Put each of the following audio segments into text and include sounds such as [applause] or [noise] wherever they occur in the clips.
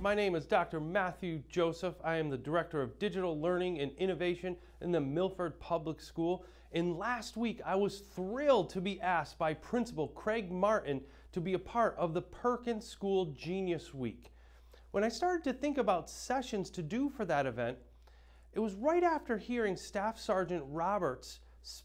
My name is Dr. Matthew Joseph. I am the Director of Digital Learning and Innovation in the Milford Public School. And last week, I was thrilled to be asked by Principal Craig Martin to be a part of the Perkins School Genius Week. When I started to think about sessions to do for that event, it was right after hearing Staff Sergeant Roberts'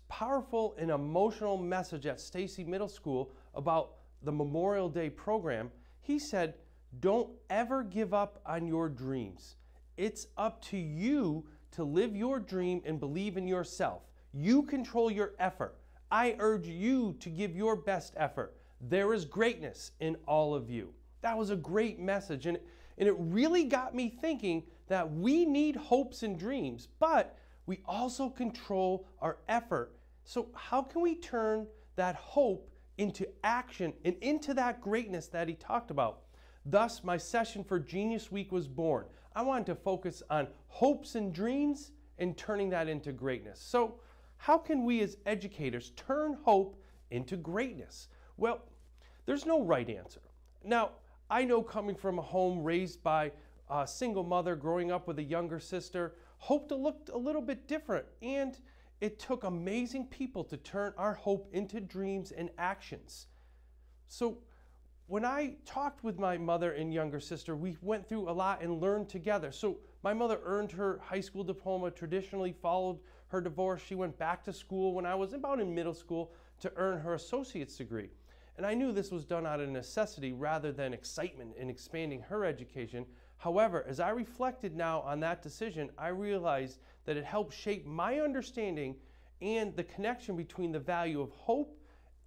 powerful and emotional message at Stacy Middle School about the Memorial Day program. He said, don't ever give up on your dreams. It's up to you to live your dream and believe in yourself. You control your effort. I urge you to give your best effort. There is greatness in all of you. That was a great message, and, and it really got me thinking that we need hopes and dreams, but we also control our effort. So, how can we turn that hope into action and into that greatness that he talked about? Thus, my session for Genius Week was born. I wanted to focus on hopes and dreams and turning that into greatness. So, how can we as educators turn hope into greatness? Well, there's no right answer. Now, I know coming from a home raised by a single mother growing up with a younger sister, hope looked a little bit different. And it took amazing people to turn our hope into dreams and actions. So, when I talked with my mother and younger sister, we went through a lot and learned together. So my mother earned her high school diploma, traditionally followed her divorce. She went back to school when I was about in middle school to earn her associate's degree. And I knew this was done out of necessity rather than excitement in expanding her education. However, as I reflected now on that decision, I realized that it helped shape my understanding and the connection between the value of hope,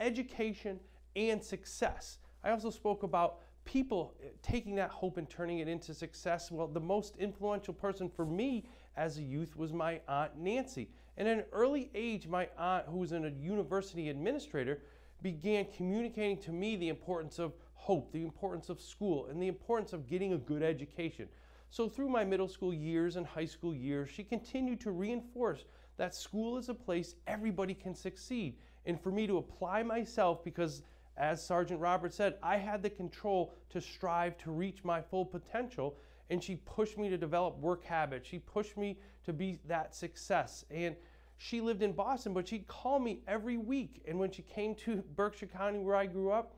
education, and success. I also spoke about people eh, taking that hope and turning it into success. Well, the most influential person for me as a youth was my Aunt Nancy. And at an early age, my aunt, who was a university administrator, began communicating to me the importance of hope, the importance of school, and the importance of getting a good education. So, through my middle school years and high school years, she continued to reinforce that school is a place everybody can succeed. And for me to apply myself because as Sergeant Roberts said, I had the control to strive to reach my full potential, and she pushed me to develop work habits. She pushed me to be that success. And she lived in Boston, but she'd call me every week. And when she came to [laughs] Berkshire County, where I grew up,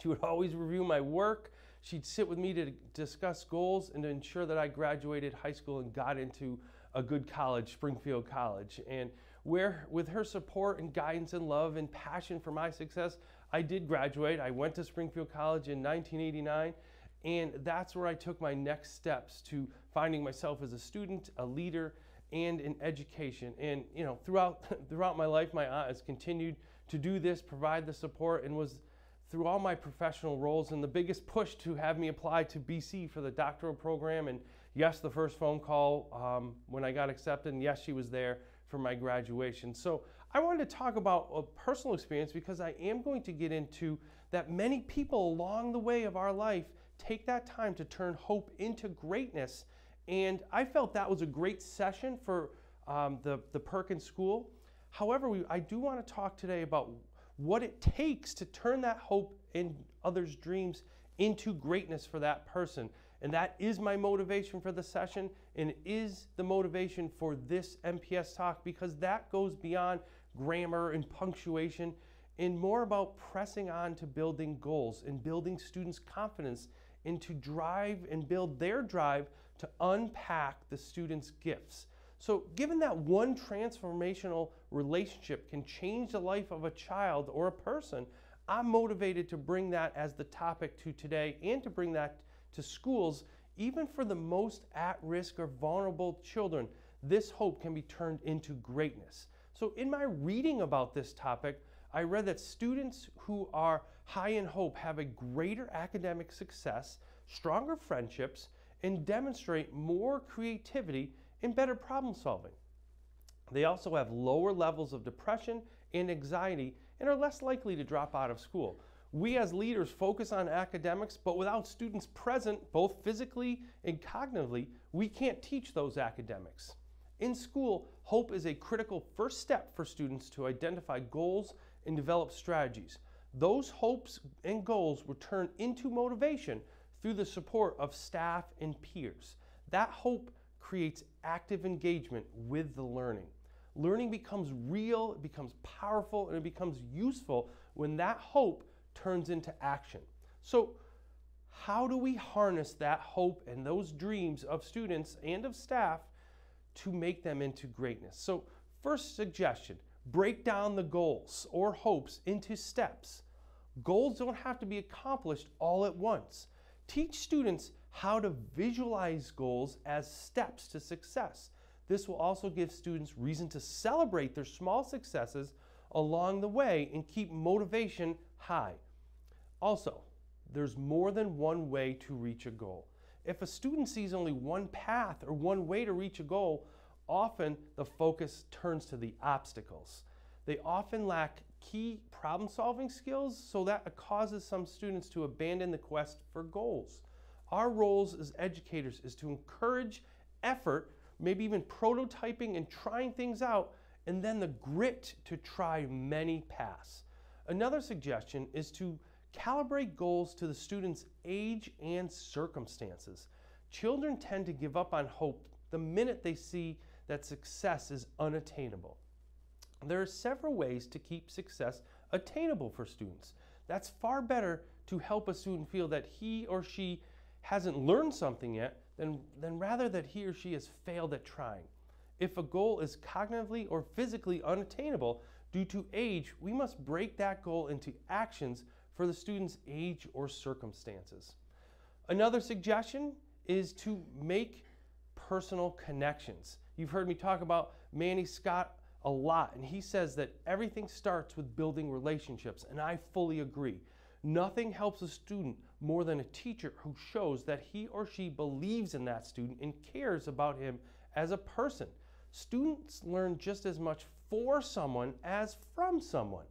she would always review my work. She'd sit with me to discuss goals and to ensure that I graduated high school and got into a good college, Springfield College. And where, with her support and guidance and love and passion for my success, I did graduate. I went to Springfield College in 1989. And that's where I took my next steps to finding myself as a student, a leader, and in education. And you know, throughout [laughs] throughout my life, my aunt has continued to do this, provide the support, and was through all my professional roles and the biggest push to have me apply to BC for the doctoral program. And yes, the first phone call um, when I got accepted, and yes, she was there for my graduation. So I wanted to talk about a personal experience because I am going to get into that many people along the way of our life take that time to turn hope into greatness. And I felt that was a great session for um, the, the Perkins School. However, we, I do want to talk today about what it takes to turn that hope in others' dreams into greatness for that person. And that is my motivation for the session and is the motivation for this MPS talk because that goes beyond grammar and punctuation and more about pressing on to building goals and building students' confidence and to drive and build their drive to unpack the students' gifts. So, given that one transformational relationship can change the life of a child or a person, I'm motivated to bring that as the topic to today and to bring that to schools, even for the most at risk or vulnerable children. This hope can be turned into greatness. So, in my reading about this topic, I read that students who are high in hope have a greater academic success, stronger friendships, and demonstrate more creativity and better problem solving. They also have lower levels of depression and anxiety and are less likely to drop out of school. We as leaders focus on academics, but without students present, both physically and cognitively, we can't teach those academics. In school, hope is a critical first step for students to identify goals and develop strategies. Those hopes and goals will turn into motivation through the support of staff and peers. That hope creates active engagement with the learning. Learning becomes real, it becomes powerful, and it becomes useful when that hope turns into action. So, how do we harness that hope and those dreams of students and of staff to make them into greatness? So, first suggestion break down the goals or hopes into steps. Goals don't have to be accomplished all at once. Teach students how to visualize goals as steps to success. This will also give students reason to celebrate their small successes along the way and keep motivation high. Also, there's more than one way to reach a goal. If a student sees only one path or one way to reach a goal, often the focus turns to the obstacles. They often lack key problem solving skills, so that causes some students to abandon the quest for goals. Our roles as educators is to encourage effort, maybe even prototyping and trying things out, and then the grit to try many paths. Another suggestion is to calibrate goals to the student's age and circumstances. Children tend to give up on hope the minute they see that success is unattainable. There are several ways to keep success attainable for students. That's far better to help a student feel that he or she hasn't learned something yet than, than rather that he or she has failed at trying. If a goal is cognitively or physically unattainable due to age, we must break that goal into actions for the student's age or circumstances. Another suggestion is to make personal connections. You've heard me talk about Manny Scott a lot, and he says that everything starts with building relationships, and I fully agree. Nothing helps a student more than a teacher who shows that he or she believes in that student and cares about him as a person. Students learn just as much for someone as from someone.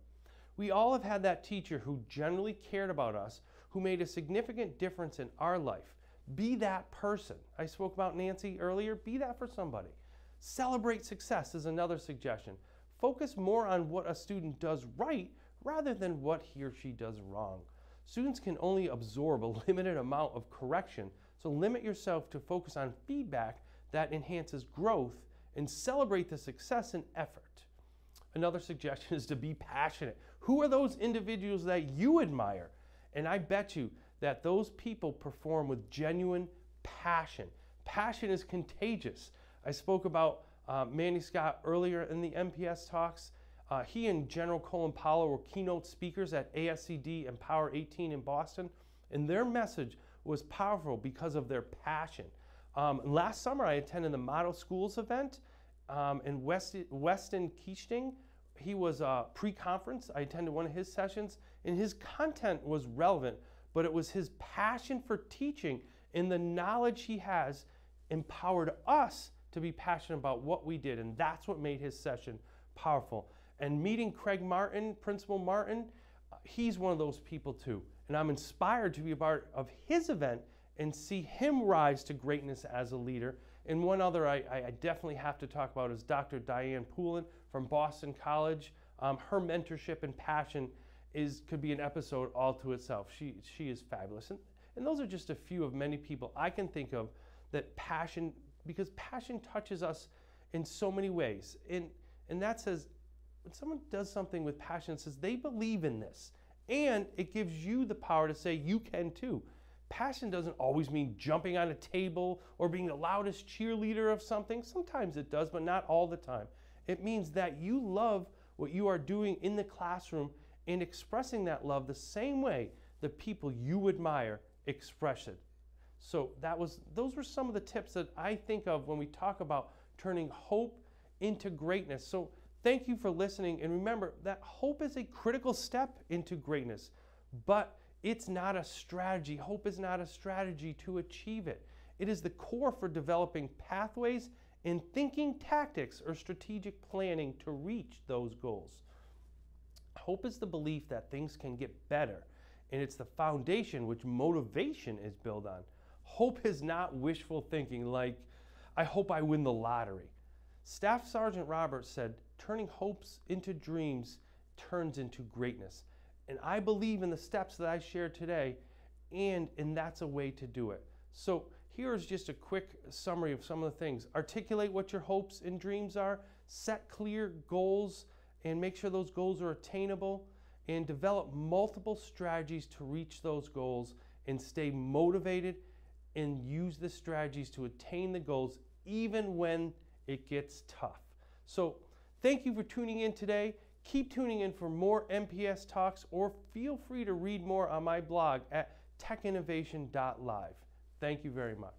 We all have had that teacher who generally cared about us, who made a significant difference in our life. Be that person. I spoke about Nancy earlier. Be that for somebody. Celebrate success is another suggestion. Focus more on what a student does right rather than what he or she does wrong. Students can only absorb a [laughs] limited amount of correction, so limit yourself to focus on feedback that enhances growth and celebrate the success and effort. Another suggestion [laughs] is to be passionate. Who are those individuals that you admire? And I bet you that those people perform with genuine passion. Passion is contagious. I spoke about uh, Manny Scott earlier in the MPS talks. Uh, he and General Colin Powell were keynote speakers at ASCD Empower 18 in Boston, and their message was powerful because of their passion. Um, last summer, I attended the Model Schools event um, West, Weston Kieschnick. He was a pre conference. I attended one of his sessions, and his content was relevant, but it was his passion for teaching and the knowledge he has empowered us to be passionate about what we did, and that's what made his session powerful. And meeting Craig Martin, Principal Martin, uh, he's one of those people too. And I'm inspired to be a part of his event and see him rise to greatness as a leader. And one other I, I definitely have to talk about is Dr. Diane Poulin from Boston College. Um, her mentorship and passion is could be an episode all to itself. She, she is fabulous. And, and those are just a few of many people I can think of that passion because passion touches us in so many ways. And, and that says, when someone does something with passion, says they believe in this. And it gives you the power to say you can too. Passion doesn't always mean jumping on a table or being the loudest cheerleader of something. Sometimes it does, but not all the time. It means that you love what you are doing in the classroom and expressing that love the same way the people you admire express it. So that was those were some of the tips that I think of when we talk about turning hope into greatness. So thank you for listening and remember that hope is a critical step into greatness, but it's not a strategy. Hope is not a strategy to achieve it. It is the core for developing pathways and thinking tactics or strategic planning to reach those goals. Hope is the belief that things can get better, and it's the foundation which motivation is built on. Hope is not wishful thinking like, I hope I win the lottery. Staff Sergeant Roberts said, turning hopes into dreams turns into greatness. And I believe in the steps that I shared today and and that's a way to do it. So here's just a quick summary of some of the things. Articulate what your hopes and dreams are, set clear goals and make sure those goals are attainable and develop multiple strategies to reach those goals and stay motivated and use the strategies to attain the goals even when it gets tough. So, thank you for tuning in today. Keep tuning in for more MPS talks or feel free to read more on my blog at techinnovation.live. Thank you very much.